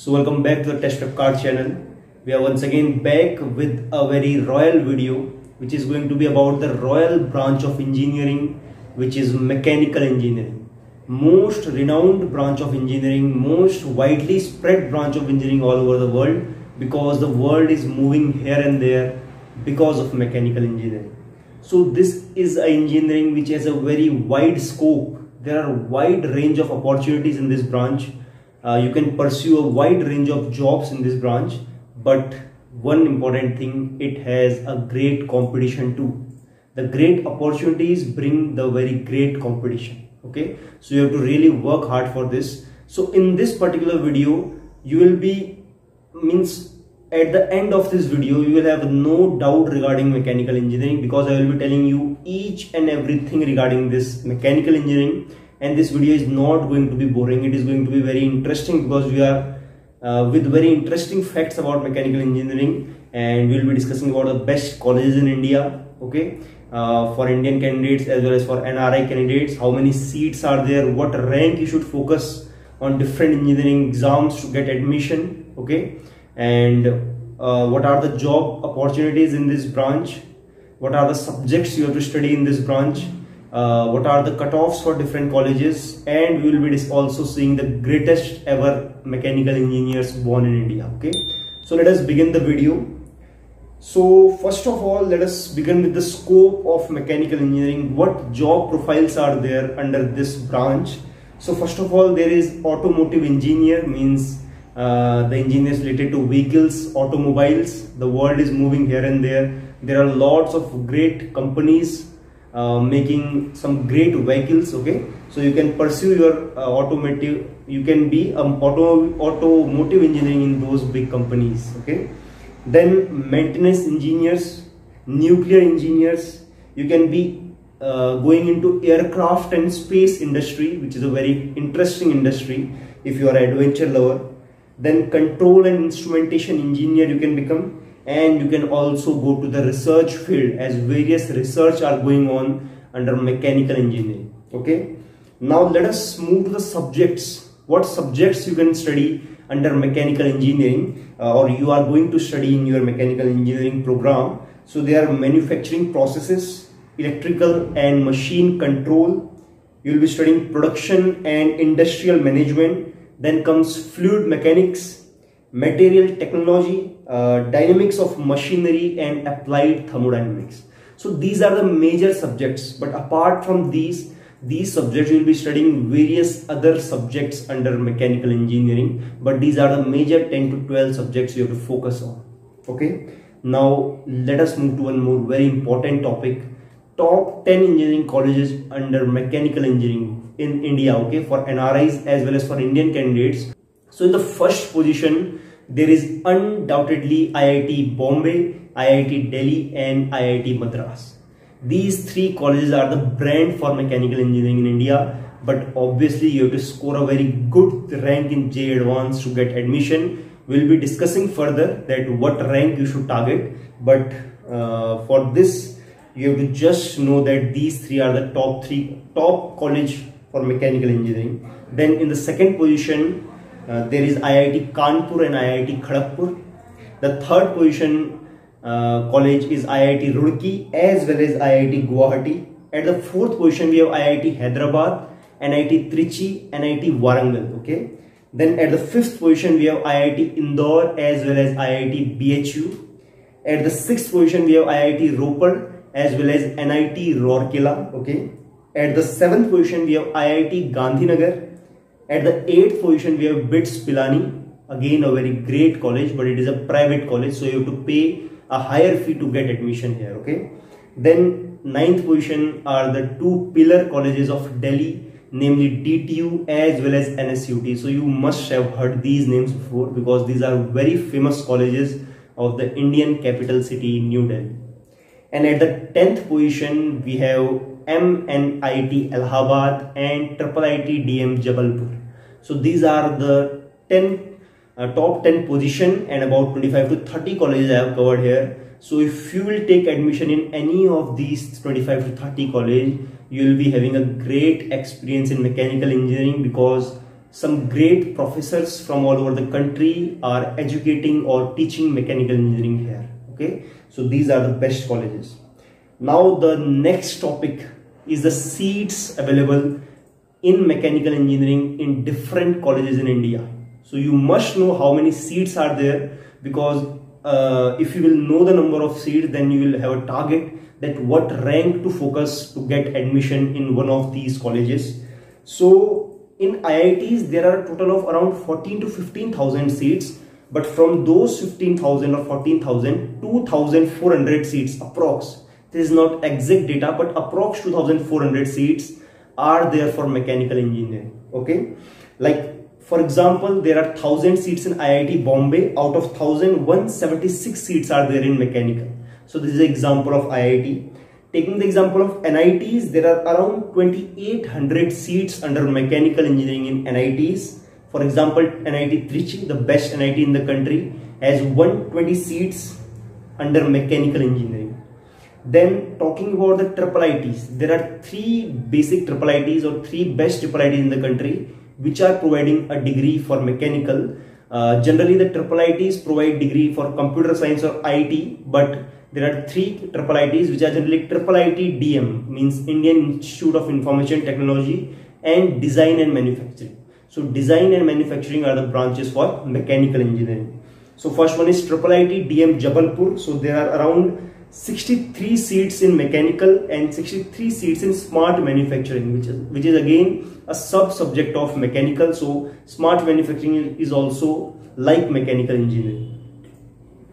So welcome back to the TestprepKart channel. We are once again back with a very royal video which is going to be about the royal branch of engineering which is mechanical engineering. Most renowned branch of engineering, most widely spread branch of engineering all over the world because the world is moving here and there because of mechanical engineering. So this is a engineering which has a very wide scope. There are wide range of opportunities in this branch uh, you can pursue a wide range of jobs in this branch but one important thing it has a great competition too. The great opportunities bring the very great competition okay? So you have to really work hard for this. So in this particular video you will be means at the end of this video you will have no doubt regarding mechanical engineering because i will be telling you each and everything regarding this mechanical engineering and this video is not going to be boring. It is going to be very interesting because we are uh, with very interesting facts about mechanical engineering and we will be discussing about the best colleges in India okay? Uh, for Indian candidates as well as for NRI candidates how many seats are there? What rank you should focus on different engineering exams to get admission okay? And uh, what are the job opportunities in this branch? What are the subjects you have to study in this branch uh, what are the cutoffs for different colleges? And we will be also seeing the greatest ever mechanical engineers born in India okay? So let us begin the video. So first of all let us begin with the scope of mechanical engineering. What job profiles are there under this branch? So first of all there is automotive engineer means uh, the engineers related to vehicles automobiles. The world is moving here and there. There are lots of great companies uh, making some great vehicles okay? So you can pursue your uh, automotive you can be um, auto automotive engineering in those big companies okay? Then maintenance engineers nuclear engineers you can be uh, going into aircraft and space industry which is a very interesting industry if you are an adventure lover. Then control and instrumentation engineer you can become and you can also go to the research field as various research are going on under mechanical engineering. Okay? Now let us move to the subjects. What subjects you can study under mechanical engineering uh, or you are going to study in your mechanical engineering program? So there are manufacturing processes electrical and machine control. You will be studying production and industrial management. Then comes fluid mechanics material technology uh, dynamics of machinery and applied thermodynamics. So these are the major subjects but apart from these these subjects will be studying various other subjects under mechanical engineering but these are the major 10 to 12 subjects you have to focus on. Okay? Now let us move to one more very important topic. Top 10 engineering colleges under mechanical engineering in India okay for NRIs as well as for Indian candidates. So in the first position there is undoubtedly IIT Bombay, IIT Delhi and IIT Madras. These three colleges are the brand for mechanical engineering in India but obviously you have to score a very good rank in JEE Advanced to get admission. We'll be discussing further that what rank you should target but uh, for this you have to just know that these three are the top three top college for mechanical engineering. Then in the second position uh, there is IIT Kanpur and IIT Kharagpur. The third position uh, college is IIT Roorkee as well as IIT Guwahati. At the fourth position we have IIT Hyderabad, NIT Trichy, NIT Warangal. Okay. Then at the fifth position we have IIT Indore as well as IIT BHU. At the sixth position we have IIT Ropar as well as NIT Rourkela. Okay. At the seventh position we have IIT Gandhinagar at the 8th position, we have BITS Pilani. Again, a very great college, but it is a private college. So you have to pay a higher fee to get admission here. Okay. Then ninth position are the two pillar colleges of Delhi, namely DTU as well as NSUT. So you must have heard these names before because these are very famous colleges of the Indian capital city, New Delhi. And at the 10th position, we have MNIT Allahabad and Triple IT DM Jabalpur. So these are the 10 uh, top 10 position and about 25 to 30 colleges I have covered here. So if you will take admission in any of these 25 to 30 college, you will be having a great experience in mechanical engineering because some great professors from all over the country are educating or teaching mechanical engineering here okay? So these are the best colleges. Now the next topic is the seats available in mechanical engineering in different colleges in India. So you must know how many seats are there because uh, if you will know the number of seats then you will have a target that what rank to focus to get admission in one of these colleges. So in IITs there are a total of around 14 to 15,000 seats but from those 15,000 or 14,000 2,400 seats approx this is not exact data but approx 2400 seats are there for mechanical engineering okay? Like for example there are 1000 seats in IIT Bombay. Out of 1176 seats are there in mechanical. So this is an example of IIT taking the example of NITs there are around 2800 seats under mechanical engineering in NITs for example NIT Trichy the best NIT in the country has 120 seats under mechanical engineering then talking about the triple ITs, there are three basic triple ITs or three best triple ITs in the country which are providing a degree for mechanical. Uh, generally the triple ITs provide degree for computer science or IT but there are three triple ITs which are generally triple IT DM means Indian Institute of Information Technology and Design and Manufacturing. So design and manufacturing are the branches for mechanical engineering. So first one is triple IT DM Jabalpur. So there are around 63 seats in mechanical and 63 seats in smart manufacturing which is which is again a sub subject of mechanical. So smart manufacturing is also like mechanical engineering.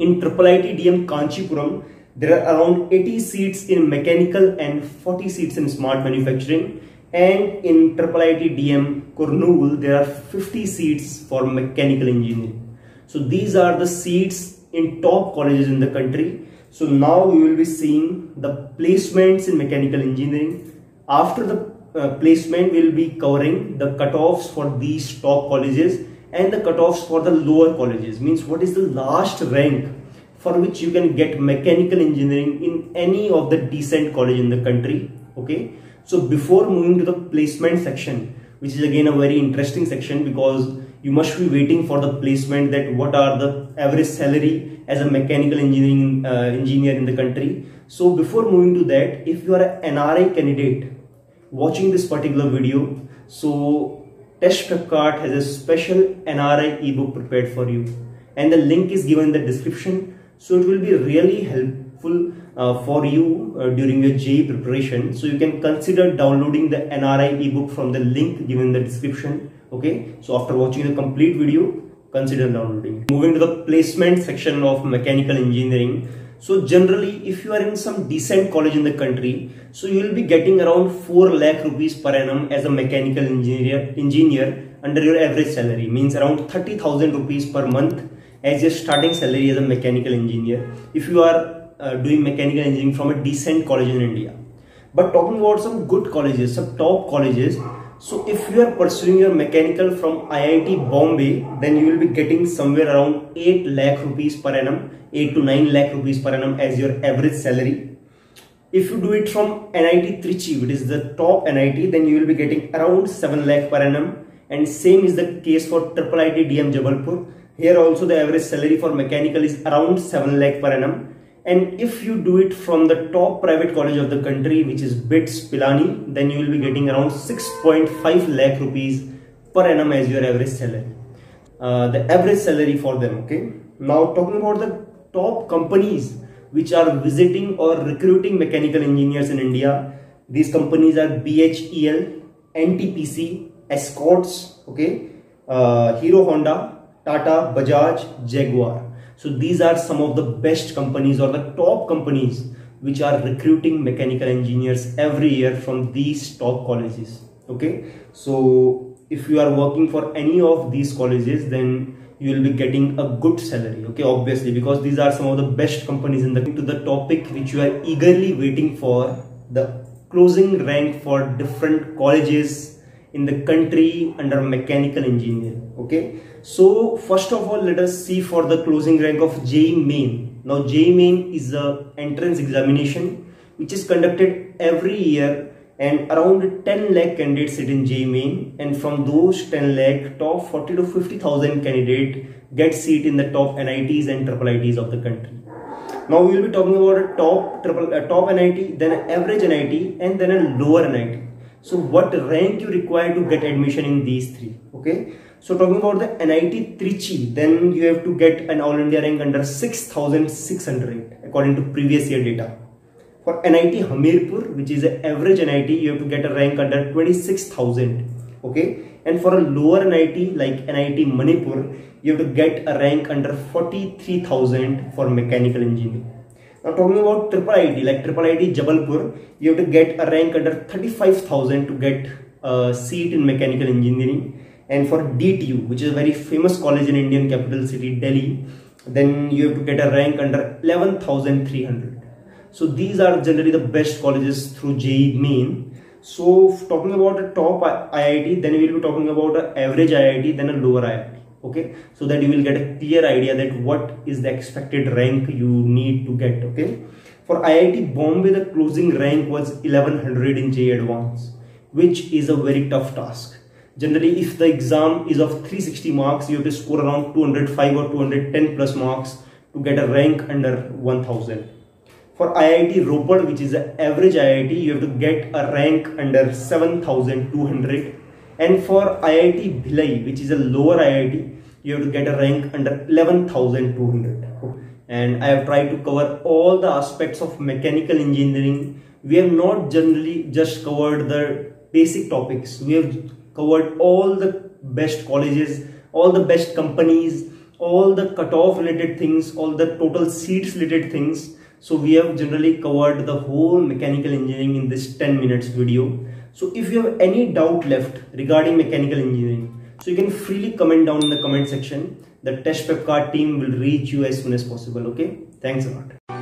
In triple IT DM Kanchipuram there are around 80 seats in mechanical and 40 seats in smart manufacturing. And in triple IT DM Kurnool there are 50 seats for mechanical engineering. So these are the seats in top colleges in the country so now we will be seeing the placements in mechanical engineering. After the uh, placement, we will be covering the cutoffs for these top colleges and the cutoffs for the lower colleges. Means what is the last rank for which you can get mechanical engineering in any of the decent college in the country. Okay. So before moving to the placement section, which is again a very interesting section because you must be waiting for the placement that what are the average salary as a mechanical engineering uh, engineer in the country. So before moving to that, if you are an NRI candidate watching this particular video, so TestprepKart has a special NRI ebook prepared for you and the link is given in the description. So it will be really helpful uh, for you uh, during your JEE preparation. So you can consider downloading the NRI ebook from the link given in the description. Okay. So after watching the complete video, consider downloading it. Moving to the placement section of mechanical engineering. So generally, if you are in some decent college in the country, so you will be getting around 4 lakh rupees per annum as a mechanical engineer, engineer under your average salary, means around 30,000 rupees per month as your starting salary as a mechanical engineer. If you are uh, doing mechanical engineering from a decent college in India. But talking about some good colleges, some top colleges, so if you are pursuing your mechanical from IIT Bombay, then you will be getting somewhere around 8 lakh rupees per annum, 8 to 9 lakh rupees per annum as your average salary. If you do it from NIT Trichy, which is the top NIT, then you will be getting around 7 lakh per annum. And same is the case for Triple DM Jabalpur. Here also the average salary for mechanical is around 7 lakh per annum and if you do it from the top private college of the country which is BITS Pilani then you will be getting around 6.5 lakh rupees per annum as your average salary. Uh, the average salary for them okay? Now talking about the top companies which are visiting or recruiting mechanical engineers in India these companies are BHEL NTPC Escorts okay? Uh, Hero Honda Tata Bajaj Jaguar so these are some of the best companies or the top companies which are recruiting mechanical engineers every year from these top colleges. Okay. So if you are working for any of these colleges, then you will be getting a good salary. Okay. Obviously, because these are some of the best companies in the, to the topic which you are eagerly waiting for the closing rank for different colleges in the country under mechanical engineer Okay so first of all, let us see for the closing rank of JEE Main. Now JEE Main is a entrance examination which is conducted every year and around 10 lakh candidates sit in JEE main and from those 10 lakh top 40 to 50,000 candidate get seat in the top NITs and triple ITs of the country. Now we will be talking about a top triple a top NIT, then an average NIT and then a lower NIT. So what rank you require to get admission in these three? Okay. So talking about the NIT Trichy, then you have to get an All India rank under 6,600 according to previous year data. For NIT Hamirpur, which is an average NIT, you have to get a rank under 26,000. Okay. And for a lower NIT like NIT Manipur, you have to get a rank under 43,000 for mechanical engineering. Now talking about triple IT, like triple IT Jabalpur, you have to get a rank under 35,000 to get a seat in mechanical engineering. And for DTU, which is a very famous college in Indian capital city, Delhi, then you have to get a rank under 11,300. So these are generally the best colleges through JEE main. So talking about a top IIT, then we will be talking about an average IIT, then a lower IIT okay? So that you will get a clear idea that what is the expected rank you need to get okay? For IIT Bombay the closing rank was 1100 in JEE Advance which is a very tough task. Generally if the exam is of 360 marks you have to score around 205 or 210 plus marks to get a rank under 1000 for IIT Ropar which is an average IIT you have to get a rank under 7200 and for IIT Bhilai which is a lower IIT you have to get a rank under 11200 and I have tried to cover all the aspects of mechanical engineering. We have not generally just covered the basic topics. We have covered all the best colleges all the best companies all the cutoff related things all the total seats related things. So we have generally covered the whole mechanical engineering in this 10 minutes video so if you have any doubt left regarding mechanical engineering, so you can freely comment down in the comment section. The TestprepKart team will reach you as soon as possible. Okay. Thanks a lot.